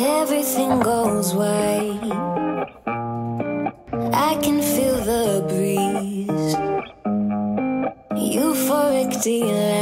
Everything goes white. I can feel the breeze. Euphoric delight.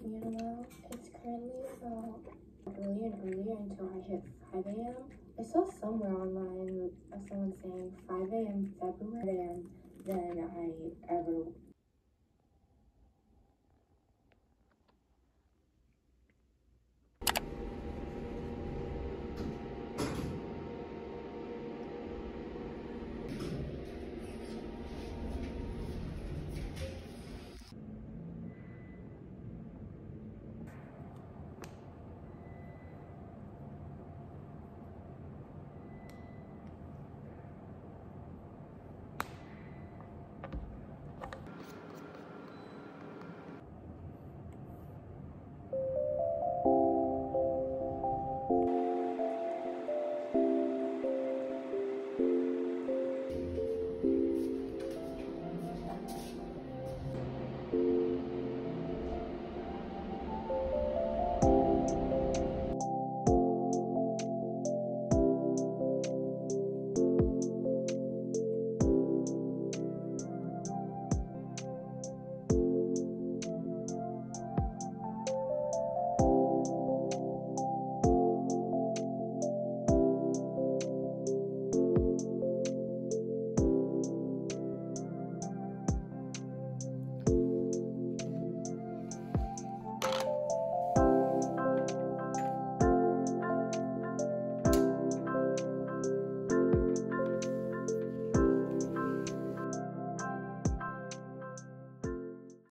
A while. It's currently about earlier and earlier until I hit